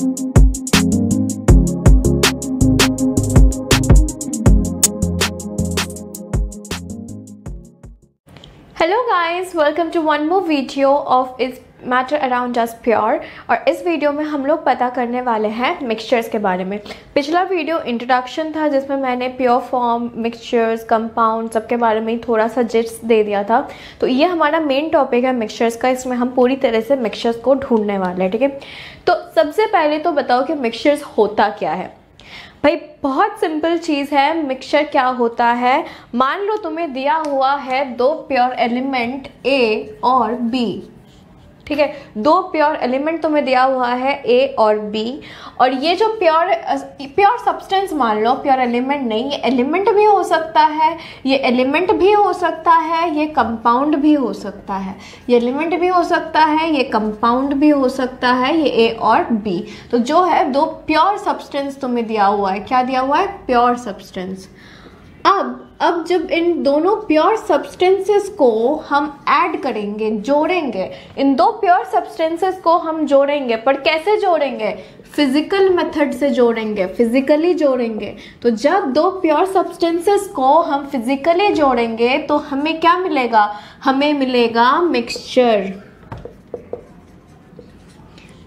Hello guys, welcome to one more video of its matter around just pure और इस video में हम लोग पता करने वाले हैं मिक्सचर्स के बारे में। पिछला वीडियो इंट्रोडक्शन था जिसमें मैंने प्योर फॉर्म मिक्सचर्स कंपाउंड सबके बारे में थोड़ा सा जिट्स दे दिया था। तो ये हमारा मेन टॉपिक है मिक्सचर्स का। इसमें हम पूरी तरह से मिक्सचर्स को ढूँढने वाले हैं, ठीक है? तो सबसे पहले तो बताओ कि मिक्सचर्स होता क्या है। भाई, बहुत सिंपल चीज़ है। मिक्सचर क्या होता है? मान लो तुम्हें दिया हुआ है दो प्योर एलिमेंट ए और बी ठीक है? दो प्योर एलिमेंट तुम्हें दिया हुआ है ए और बी और ये जो प्योर प्योर सब्सटेंस मान लो प्योर एलिमेंट नहीं ये एलिमेंट भी हो सकता है, ये एलिमेंट भी हो सकता है, ये कंपाउंड भी हो सकता है। ये एलिमेंट भी हो सकता है, ये कंपाउंड भी हो सकता है, ये ए और बी तो जो है दो प्योर सब्सटेंस तुम्हें दिया हुआ है। क्या दिया हुआ है? प्योर सब्सटेंस अब अब जब इन दोनों प्योर सब्सटेंसेस को हम ऐड करेंगे, जोड़ेंगे, इन दो प्योर सब्सटेंसेस को हम जोड़ेंगे, पर कैसे जोड़ेंगे? फ़िज़िकल मेथड से जोड़ेंगे फिजिकली जोड़ेंगे। तो जब दो प्योर सब्सटेंसेस को हम फिजिकली जोड़ेंगे तो हमें क्या मिलेगा? हमें मिलेगा मिक्सचर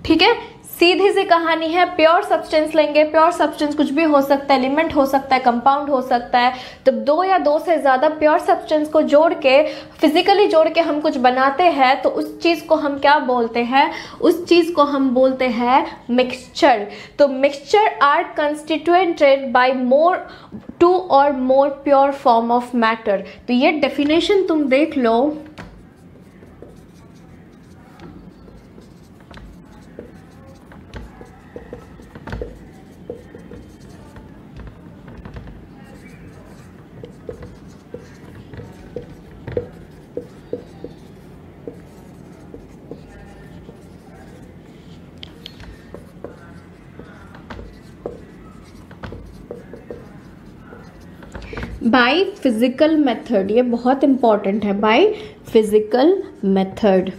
ठीक है? सीधी सी कहानी है प्योर सब्सटेंस लेंगे प्योर सब्सटेंस कुछ भी हो सकता है एलिमेंट हो सकता है कंपाउंड हो सकता है तो दो या दो से ज़्यादा प्योर सब्सटेंस को जोड़ के फिजिकली जोड़ के हम कुछ बनाते हैं तो उस चीज़ को हम क्या बोलते हैं? उस चीज़ को हम बोलते हैं मिक्सचर तो mixture are constituted by more two और more pure form of matter तो ये डेफिनेशन तुम देख लो। बाय फ़िज़िकल मेथड ये बहुत इंपॉर्टेंट है बाई फ़िज़िकल मेथड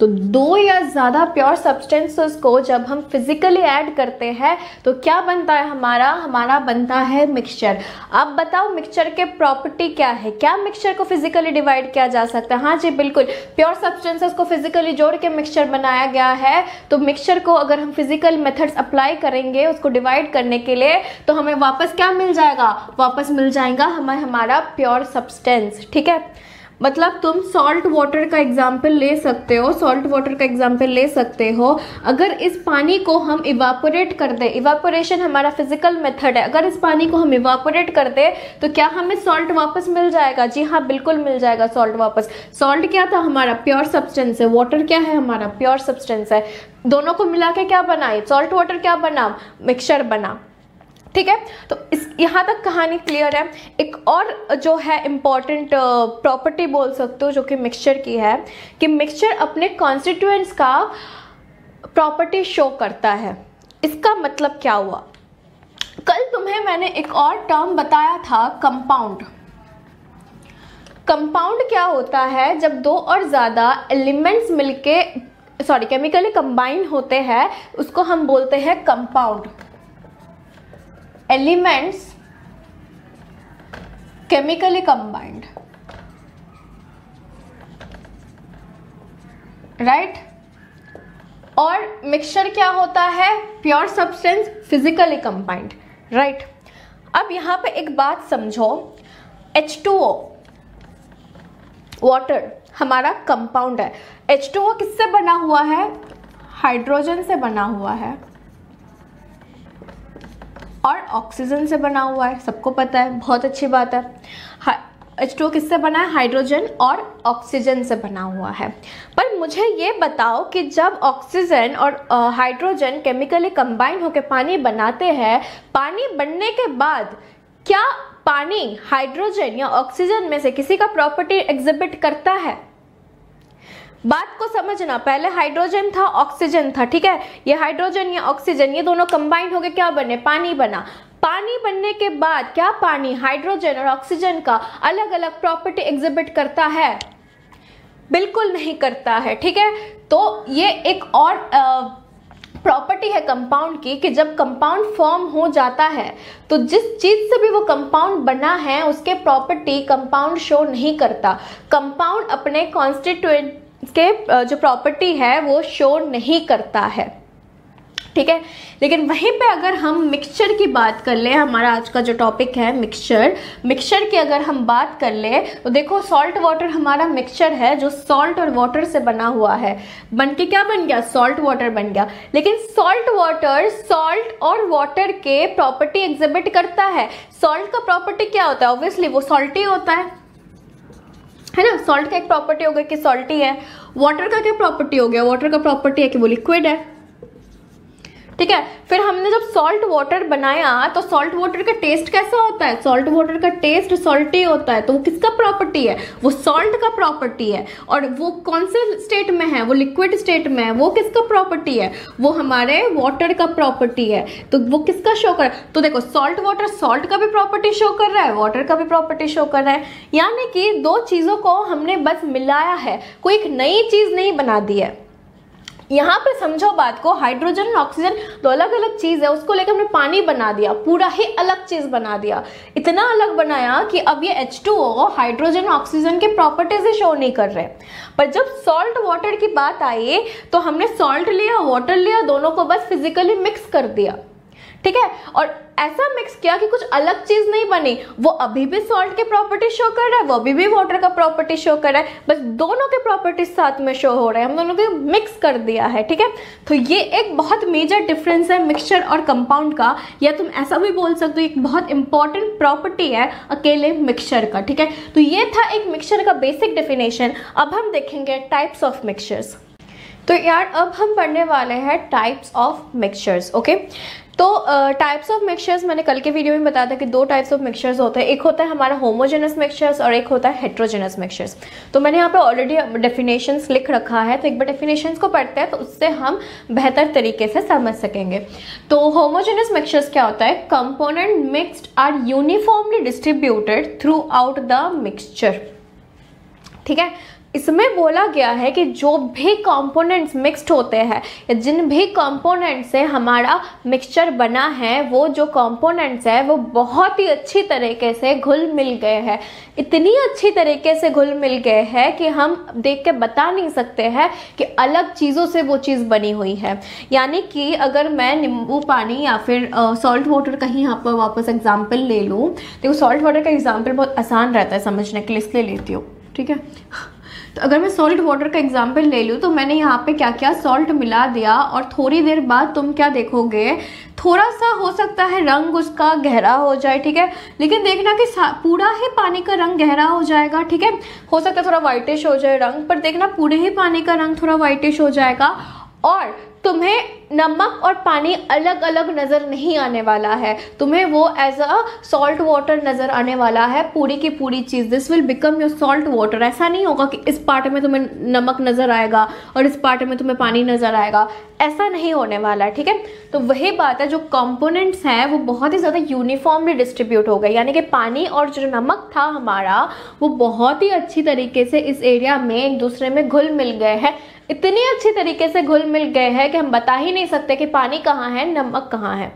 तो दो या ज़्यादा प्योर सब्सटेंसेस को जब हम फिजिकली ऐड करते हैं तो क्या बनता है हमारा? हमारा बनता है मिक्सचर अब बताओ मिक्सचर के प्रॉपर्टी क्या है? क्या मिक्सचर को फिजिकली डिवाइड किया जा सकता है? हाँ जी, बिल्कुल. प्योर सब्सटेंसेस को फिजिकली जोड़ के मिक्सचर बनाया गया है तो मिक्सचर को अगर हम फ़िज़िकल मेथड्स अप्लाई करेंगे उसको डिवाइड करने के लिए तो हमें वापस क्या मिल जाएगा? वापस मिल जाएगा हमें हमारा प्योर सब्सटेंस ठीक है? मतलब तुम सॉल्ट वाटर का एग्ज़ाम्पल ले सकते हो सॉल्ट वाटर का एग्ज़ाम्पल ले सकते हो। अगर इस पानी को हम इवापोरेट कर दे इवापोरेशन हमारा फ़िज़िकल मेथड है। अगर इस पानी को हम इवापोरेट कर दे तो क्या हमें सॉल्ट वापस मिल जाएगा? जी हाँ बिल्कुल मिल जाएगा सॉल्ट वापस। सॉल्ट क्या था? हमारा प्योर सब्सटेंस है। वाटर क्या है? हमारा प्योर सब्सटेंस है। दोनों को मिला के क्या बनाए? सॉल्ट वाटर क्या बना मिक्सचर बना ठीक है? तो इस, यहाँ तक कहानी क्लियर है। एक और जो है इंपॉर्टेंट प्रॉपर्टी बोल सकते हो, जो कि मिक्सचर की है, कि मिक्सचर अपने कॉन्स्टिट्यूएंट्स का प्रॉपर्टी शो करता है। इसका मतलब क्या हुआ? कल तुम्हें मैंने एक और टर्म बताया था कंपाउंड कंपाउंड क्या होता है? जब दो और ज़्यादा एलिमेंट्स मिलके सॉरी केमिकली कंबाइन होते हैं, उसको हम बोलते हैं compound elements chemically combined. Right right? और मिक्सचर क्या होता है? Pure substance physically combined right अब यहाँ पे एक बात समझो। H2O वाटर हमारा कंपाउंड है। H2O किससे बना हुआ है? हाइड्रोजन से बना हुआ है। और ऑक्सीजन से बना हुआ है, सबको पता है, बहुत अच्छी बात है। एच टू किससे बना है? हाइड्रोजन और ऑक्सीजन से बना हुआ है। पर मुझे ये बताओ कि जब ऑक्सीजन और हाइड्रोजन केमिकली कंबाइन होकर पानी बनाते हैं, पानी बनने के बाद क्या पानी हाइड्रोजन या ऑक्सीजन में से किसी का प्रॉपर्टी एग्जिबिट करता है? बात को समझना, पहले हाइड्रोजन था ऑक्सीजन था, ठीक है? ये हाइड्रोजन या ऑक्सीजन ये दोनों कंबाइंड हो गए क्या बने? पानी बना। पानी बनने के बाद क्या पानी? हाइड्रोजन और ऑक्सीजन का अलग अलग प्रॉपर्टी एग्जिबिट करता है। बिल्कुल नहीं करता है, ठीक है? तो ये एक और प्रॉपर्टी है कंपाउंड की कि जब कंपाउंड फॉर्म हो जाता है तो जिस चीज़ से भी वो कंपाउंड बना है, उसके प्रॉपर्टी कंपाउंड शो नहीं करता। कंपाउंड अपने कॉन्स्टिट्यूएंट के जो प्रॉपर्टी है, वो शो नहीं करता है। ठीक है? लेकिन वहीं पे अगर हम मिक्सचर की बात कर ले, हमारा आज का जो टॉपिक है मिक्सचर मिक्सचर की अगर हम बात कर ले तो देखो सॉल्ट वाटर हमारा मिक्सचर है, जो सॉल्ट और वाटर से बना हुआ है। बन के क्या बन गया? सॉल्ट वाटर बन गया। लेकिन सॉल्ट वाटर सॉल्ट और वाटर के प्रॉपर्टी एग्जिबिट करता है। सॉल्ट का प्रॉपर्टी क्या होता है? ऑब्वियसली वो सॉल्टी होता है। है ना? सॉल्ट का एक प्रॉपर्टी हो गया कि सॉल्टी है। वाटर का क्या प्रॉपर्टी हो गया? वाटर का प्रॉपर्टी है कि वो लिक्विड है? ठीक है? फिर हमने जब सॉल्ट वाटर बनाया तो सॉल्ट वाटर का टेस्ट कैसा होता है? सॉल्ट वाटर का टेस्ट सॉल्टी होता है तो वो किसका प्रॉपर्टी है? वो सॉल्ट का प्रॉपर्टी है। और वो कौन से स्टेट में है? वो लिक्विड स्टेट में है। वो किसका प्रॉपर्टी है? वो हमारे वाटर का प्रॉपर्टी है। तो वो किसका शो कर तो देखो सॉल्ट वाटर सॉल्ट का भी प्रॉपर्टी शो कर रहा है वाटर का भी प्रॉपर्टी शो कर रहा है। यानी कि दो चीज़ों को हमने बस मिलाया है। कोई एक नई चीज़ नहीं बना दी है। यहाँ पे समझो बात को हाइड्रोजन और ऑक्सीजन दो अलग अलग चीज़ है, उसको लेकर हमने पानी बना दिया, पूरा ही अलग चीज़ बना दिया। इतना अलग बनाया कि अब ये H two O hydrogen oxygen के प्रॉपर्टीज़ ही शो नहीं कर रहे। पर जब सॉल्ट वाटर की बात आई तो हमने सॉल्ट लिया वाटर लिया, दोनों को बस फिजिकली मिक्स कर दिया। ठीक है? और ऐसा मिक्स किया कि कुछ अलग चीज़ नहीं बनी। वो अभी भी सॉल्ट के प्रॉपर्टी शो कर रहा है, वो अभी भी वाटर का प्रॉपर्टी शो कर रहा है, बस दोनों के प्रॉपर्टीज़ साथ में शो हो रहे हैं। हम दोनों को मिक्स कर दिया है, ठीक है? तो ये एक बहुत मेजर डिफरेंस है मिक्सचर और कंपाउंड का। या तुम ऐसा भी बोल सकते हो, एक बहुत इंपॉर्टेंट प्रॉपर्टी है अकेले मिक्सचर का, ठीक है? तो ये था एक मिक्सचर का बेसिक डेफिनेशन अब हम देखेंगे टाइप्स ऑफ़ मिक्सचर्स तो यार, अब हम पढ़ने वाले हैं टाइप्स ऑफ़ मिक्सचर्स ओके तो टाइप्स ऑफ़ मिक्सचर्स मैंने कल के वीडियो में बताया था कि दो टाइप्स ऑफ़ मिक्सचर्स होते हैं। एक होता है हमारा होमोजेनस मिक्सचर्स और एक होता है हेट्रोजेनस मिक्सचर्स तो मैंने यहाँ पे ऑलरेडी डेफिनेशंस लिख रखा है तो एक बार डेफिनेशंस को पढ़ते हैं तो उससे हम बेहतर तरीके से समझ सकेंगे। तो होमोजेनस मिक्सचर्स क्या होता है? Component mixed are uniformly distributed throughout the mixture ठीक है? इसमें बोला गया है कि जो भी कंपोनेंट्स मिक्स्ड होते हैं, जिन भी कंपोनेंट से हमारा मिक्सचर बना है, वो जो कंपोनेंट्स है, वो बहुत ही अच्छी तरीके से घुल मिल गए हैं। इतनी अच्छी तरीके से घुल मिल गए हैं कि हम देख के बता नहीं सकते हैं कि अलग चीज़ों से वो चीज़ बनी हुई है। यानी कि अगर मैं नींबू पानी या फिर सॉल्ट वाटर कहीं यहाँ पर वापस एग्ज़ाम्पल ले लूँ तो सॉल्ट वाटर का एग्ज़ाम्पल बहुत आसान रहता है समझने के लिए, इसलिए लेती हूँ। ठीक है? तो अगर मैं सॉल्ट वाटर का एग्ज़ाम्पल ले लूँ तो मैंने यहाँ पे क्या क्या सॉल्ट मिला दिया और थोड़ी देर बाद तुम क्या देखोगे? थोड़ा सा हो सकता है रंग उसका गहरा हो जाए, ठीक है? लेकिन देखना कि पूरा ही पानी का रंग गहरा हो जाएगा, ठीक है? हो सकता है थोड़ा वाइटिश हो जाए रंग, पर देखना पूरे ही पानी का रंग थोड़ा वाइटिश हो जाएगा। और तुम्हें नमक और पानी अलग अलग नज़र नहीं आने वाला है। तुम्हें वो एज अ सॉल्ट वाटर नज़र आने वाला है। पूरी की पूरी चीज़ this will become your salt water ऐसा नहीं होगा कि इस पार्ट में तुम्हें नमक नज़र आएगा और इस पार्ट में तुम्हें पानी नज़र आएगा। ऐसा नहीं होने वाला है, ठीक है? तो वही बात है, जो कंपोनेंट्स हैं, वो बहुत ही ज़्यादा यूनिफॉर्मली डिस्ट्रीब्यूट हो गए। यानी कि पानी और जो नमक था हमारा, वो बहुत ही अच्छी तरीके से इस एरिया में एक दूसरे में घुल मिल गए हैं। इतनी अच्छी तरीके से घुल मिल गए हैं कि हम बता ही नहीं सकते कि पानी कहाँ है, नमक कहाँ है।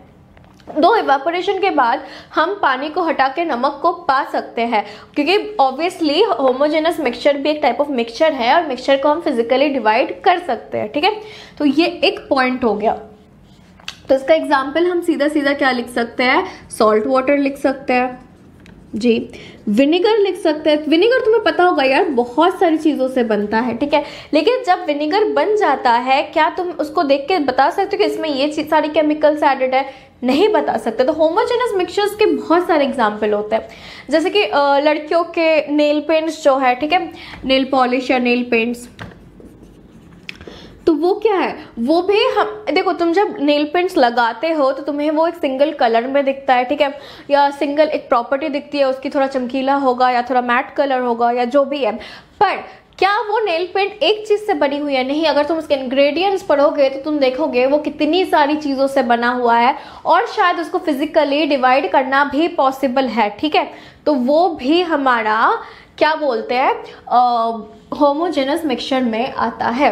दो इवेपोरेशन के बाद हम पानी को हटा के नमक को पा सकते हैं, क्योंकि ऑब्वियसली होमोजेनस मिक्सचर भी एक टाइप ऑफ़ मिक्सचर है और मिक्सचर को हम फिजिकली डिवाइड कर सकते हैं, ठीक है? तो ये एक पॉइंट हो गया। तो इसका एग्ज़ाम्पल हम सीधा सीधा क्या लिख सकते हैं? सॉल्ट वाटर लिख सकते हैं। जी विनेगर लिख सकते हैं। विनेगर तुम्हें पता होगा यार, बहुत सारी चीज़ों से बनता है, ठीक है? लेकिन जब विनेगर बन जाता है, क्या तुम उसको देख के बता सकते हो कि इसमें ये चीज़ सारी केमिकल्स एडेड है? नहीं बता सकते। तो होमोजेनस मिक्सचर्स के बहुत सारे एग्ज़ाम्पल होते हैं। जैसे कि लड़कियों के नेल पेंट्स जो है, ठीक है? नेल पॉलिश या नेल पेंट्स तो वो क्या है? वो भी हम, देखो, तुम जब नेल पेंट्स लगाते हो तो तुम्हें वो एक सिंगल कलर में दिखता है, ठीक है? या सिंगल एक प्रॉपर्टी दिखती है, उसकी थोड़ा चमकीला होगा, या थोड़ा मैट कलर होगा, या जो भी है। पर क्या वो नेल पेंट एक चीज़ से बनी हुई है? नहीं, अगर तुम उसके इंग्रेडिएंट्स पढ़ोगे तो तुम देखोगे वो कितनी सारी चीज़ों से बना हुआ है, और शायद उसको फिजिकली डिवाइड करना भी पॉसिबल है, ठीक है? तो वो भी हमारा, क्या बोलते हैं होमोजेनस मिक्सचर में आता है।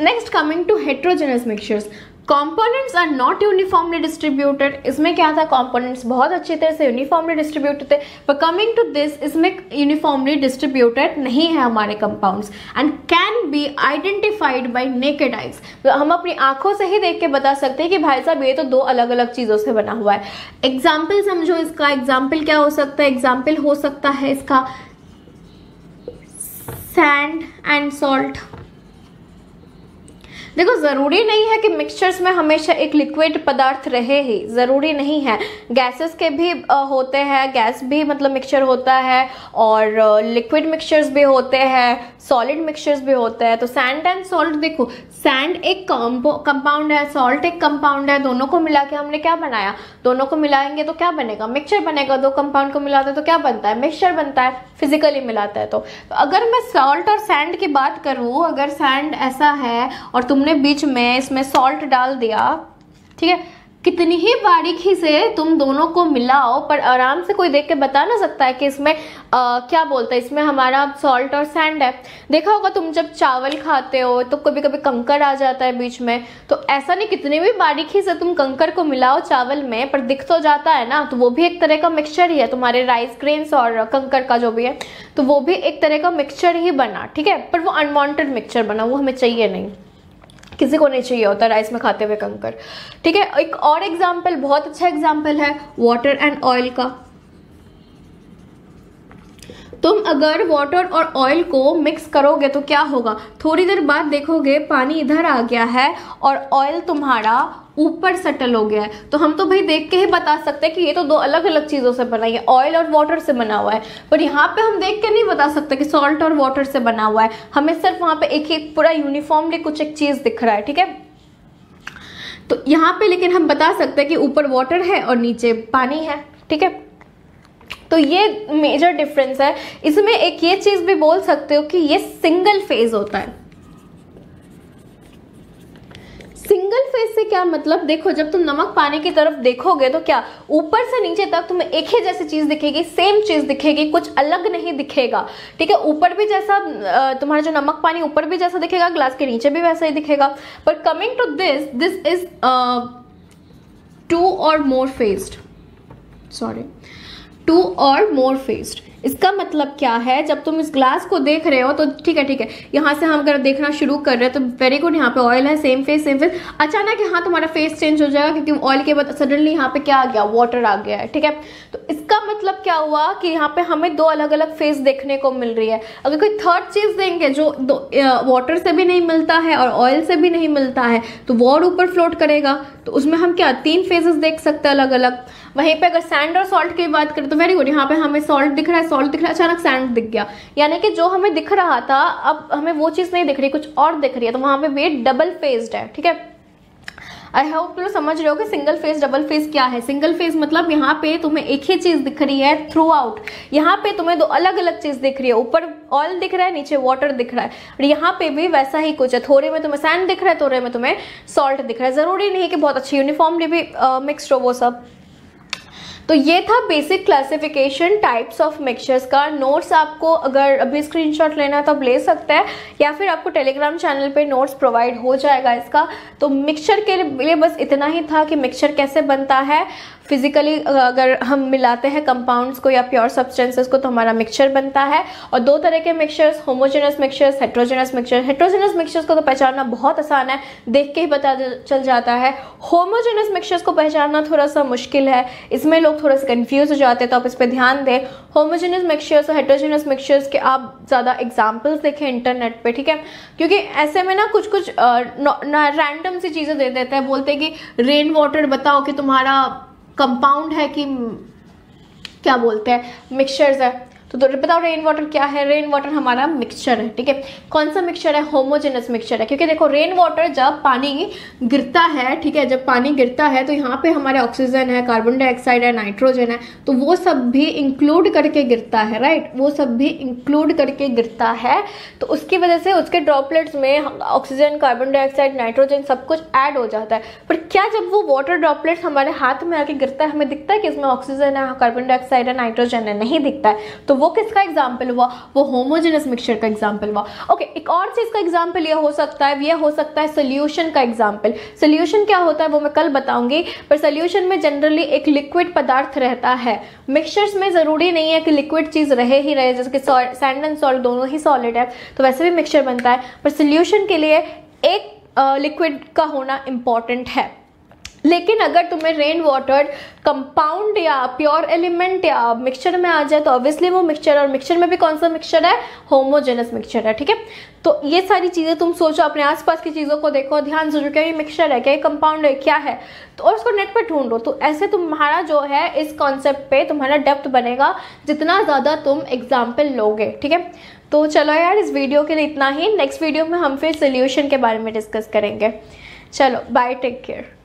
Next coming to heterogeneous mixtures components are not uniformly distributed इसमें क्या था? कंपोनेंट्स बहुत अच्छी तरह से यूनिफॉर्मली डिस्ट्रीब्यूटेड थे. पर कमिंग टू दिस इसमें यूनिफॉर्मली डिस्ट्रीब्यूटेड नहीं है हमारे compounds and can be identified by naked eyes हम अपनी आँखों से ही देख के बता सकते हैं कि भाई साहब, ये तो दो अलग अलग चीज़ों से बना हुआ है. एग्ज़ाम्पल समझो इसका. एग्ज़ाम्पल क्या हो सकता है? एग्ज़ाम्पल हो सकता है इसका. सैंड एंड सॉल्ट देखो, ज़रूरी नहीं है कि मिक्सचर्स में हमेशा एक लिक्विड पदार्थ रहे ही। ज़रूरी नहीं है। गैसेस के भी होते हैं। गैस भी मतलब मिक्सचर होता है और लिक्विड मिक्सचर्स भी होते हैं। सॉलिड मिक्सचर्स भी होते हैं तो सैंड एंड सॉल्ट देखो सैंड एक कंपाउंड है सॉल्ट एक कंपाउंड है दोनों को मिला के हमने क्या बनाया? दोनों को मिलाएँगे तो क्या बनेगा? मिक्सचर बनेगा दो कंपाउंड को मिलाते तो क्या बनता है? मिक्सचर बनता है फिजिकली मिलाता है तो, तो अगर मैं सॉल्ट और सैंड की बात करूँ अगर सैंड ऐसा है और तुमने बीच में इसमें सॉल्ट डाल दिया ठीक है? कितनी ही बारीकी से तुम दोनों को मिलाओ पर आराम से कोई देख के बता ना सकता है कि इसमें आ, क्या बोलता है इसमें हमारा सॉल्ट और सैंड है। देखा होगा तुम जब चावल खाते हो तो कभी कभी कंकर आ जाता है बीच में तो ऐसा नहीं कितनी भी बारीकी से तुम कंकर को मिलाओ चावल में पर दिख तो जाता है ना तो वो भी एक तरह का मिक्सचर ही है तुम्हारे राइस ग्रेन्स और कंकर का जो भी है तो वो भी एक तरह का मिक्सचर ही बना ठीक है? पर वो अनवांटेड मिक्सचर बना वो हमें चाहिए नहीं। किसी को नहीं चाहिए होता राइस में खाते हुए कंकर ठीक है, एक और एग्ज़ाम्पल बहुत अच्छा एग्ज़ाम्पल है वाटर एंड ऑयल का। तुम अगर वाटर और ऑयल को मिक्स करोगे तो क्या होगा? थोड़ी देर बाद देखोगे, पानी इधर आ गया है और ऑयल तुम्हारा ऊपर सेटल हो गया है। तो हम तो भाई देख के ही बता सकते हैं कि ये तो दो अलग अलग चीज़ों से बना है। ऑयल और वाटर से बना हुआ है। पर यहाँ पे हम देख के नहीं बता सकते कि सॉल्ट और वाटर से बना हुआ है। हमें सिर्फ़ वहाँ पे एक एक पूरा यूनिफॉर्मली कुछ एक चीज़ दिख रहा है, ठीक है? तो यहाँ पे लेकिन हम बता सकते हैं कि ऊपर वाटर है और नीचे पानी है, ठीक है? तो ये मेजर डिफरेंस है। इसमें एक ये चीज़ भी बोल सकते हो कि ये सिंगल फ़ेज़ होता है। सिंगल फ़ेज़ से क्या मतलब? देखो, जब तुम नमक पानी की तरफ़ देखोगे तो क्या ऊपर से नीचे तक तुम्हें एक ही जैसी चीज़ दिखेगी सेम चीज़ दिखेगी, कुछ अलग नहीं दिखेगा। ठीक है? ऊपर भी जैसा तुम्हारा जो नमक पानी ऊपर भी जैसा दिखेगा ग्लास के नीचे भी वैसा ही दिखेगा। पर coming to this this is two और मोर फेस्ड सॉरी टू और मोर फेस्ड इसका मतलब क्या है? जब तुम इस ग्लास को देख रहे हो तो ठीक है ठीक है। यहाँ से हम अगर देखना शुरू कर रहे हैं तो वेरी गुड यहाँ पे ऑयल है सेम फेस सेम फेस अचानक यहाँ तुम्हारा फेस चेंज हो जाएगा, क्योंकि ऑयल के बाद सडनली यहाँ पे क्या आ गया? वाटर आ गया है, ठीक है? तो इसका मतलब क्या हुआ कि यहाँ पे हमें दो अलग अलग फेस देखने को मिल रही है। अगर कोई थर्ड चीज़ देंगे, जो वाटर से भी नहीं मिलता है और ऑयल से भी नहीं मिलता है तो वॉर ऊपर फ्लोट करेगा। तो उसमें हम क्या, तीन फेजेस देख सकते हैं अलग अलग वहीं पे अगर सैंड और सॉल्ट की बात करें तो वेरी गुड यहाँ पे हमें सॉल्ट दिख रहा है सॉल्ट दिख रहा है अचानक सैंड दिख गया। यानी कि जो हमें दिख रहा था, अब हमें वो चीज़ नहीं दिख रही, कुछ और दिख रही है तो वहाँ पे वेट डबल फेस्ड है, ठीक है? आई होप तुम समझ रहे हो कि सिंगल फ़ेज़ डबल फ़ेज़ क्या है। सिंगल फ़ेज़ मतलब यहाँ पे तुम्हें एक ही चीज़ दिख रही है थ्रू आउट यहाँ पे तुम्हें दो अलग अलग चीज़ दिख रही है। ऊपर ऑयल दिख रहा है, नीचे वाटर दिख रहा है। और यहाँ पे भी वैसा ही कुछ है। थोड़े में तुम्हें सैंड दिख रहा है, थोड़े में तुम्हें सॉल्ट दिख रहा है। ज़रूरी नहीं कि बहुत अच्छी यूनिफॉर्मली भी मिक्सड हो वो सब। तो ये था basic classification types of mixtures का। नोट्स आपको अगर अभी स्क्रीनशॉट लेना है तो आप ले सकते हैं, या फिर आपको टेलीग्राम चैनल पे नोट्स प्रोवाइड हो जाएगा इसका। तो मिक्सचर के लिए बस इतना ही था कि मिक्सचर कैसे बनता है। फिजिकली अगर हम मिलाते हैं कंपाउंड्स को या प्योर सब्सटेंसेस को तो हमारा मिक्सचर बनता है। और दो तरह के mixtures homogeneous mixtures heterogeneous mixture heterogeneous mixtures को तो पहचानना बहुत आसान है, देख के ही पता चल जाता है। होमोजेनस मिक्सचर्स को पहचानना थोड़ा सा मुश्किल है। इसमें लोग थोड़ा सा कन्फ्यूज़ हो जाते हैं तो आप इस पर ध्यान दें। होमोजेनस मिक्सचर्स और हेट्रोजेनस मिक्सचर्स के आप ज़्यादा एग्जाम्पल्स देखें इंटरनेट पर ठीक है? क्योंकि ऐसे में ना कुछ कुछ रैंडम सी चीज़ें दे देते हैं। बोलते हैं कि रेन वाटर बताओ कि तुम्हारा कंपाउंड है कि क्या बोलते हैं मिक्सचर्स है। तो, तो बताओ रेन वाटर क्या है? रेन वाटर हमारा मिक्सचर है ठीक है? कौन सा मिक्सचर है? होमोजेनस मिक्सचर है क्योंकि देखो रेन वाटर जब पानी गिरता है ठीक है जब पानी गिरता है तो यहाँ पे हमारे ऑक्सीजन है कार्बन डाइऑक्साइड है नाइट्रोजन है तो वो सब भी इंक्लूड करके गिरता है राइट वो सब भी इंक्लूड करके गिरता है तो उसकी वजह से उसके ड्रॉपलेट्स में ऑक्सीजन कार्बन डाइऑक्साइड नाइट्रोजन सब कुछ ऐड हो जाता है। पर क्या जब वो वाटर ड्रॉपलेट्स हमारे हाथ में आके गिरता है हमें दिखता है कि इसमें ऑक्सीजन है कार्बन डाइऑक्साइड है नाइट्रोजन है? नहीं दिखता है। तो वो किसका एग्ज़ाम्पल हुआ? वो होमोजेनस मिक्सचर का एग्ज़ाम्पल हुआ। ओके okay, एक और चीज़ का एग्ज़ाम्पल ये हो सकता है ये हो सकता है सोल्यूशन का एग्ज़ाम्पल सोल्यूशन क्या होता है वो मैं कल बताऊँगी पर सोल्यूशन में जनरली एक लिक्विड पदार्थ रहता है। मिक्सचर्स में ज़रूरी नहीं है कि लिक्विड चीज़ रहे ही रहे जैसे कि सैंड एंड सॉल्ट दोनों ही सॉलिड है तो वैसे भी मिक्सचर बनता है। पर सोल्यूशन के लिए एक लिक्विड का होना इंपॉर्टेंट है। लेकिन अगर तुम्हें रेन वाटर कंपाउंड या प्योर एलिमेंट या मिक्सचर में आ जाए तो ऑब्वियसली वो मिक्सचर और मिक्सचर में भी कौन सा मिक्सचर है? होमोजेनस मिक्सचर है, ठीक है? तो ये सारी चीज़ें तुम सोचो, अपने आसपास की चीज़ों को देखो, ध्यान से क्या ये मिक्सचर है, क्या ये कंपाउंड है, क्या है? तो और उसको नेट पर ढूंढो तो ऐसे तुम्हारा जो है, इस कॉन्सेप्ट पे तुम्हारा डेप्थ बनेगा, जितना ज़्यादा तुम एग्ज़ाम्पल लोगे, ठीक है? तो चलो यार, इस वीडियो के लिए इतना ही। नेक्स्ट वीडियो में हम फिर सोल्यूशन के बारे में डिस्कस करेंगे। चलो बाय टेक केयर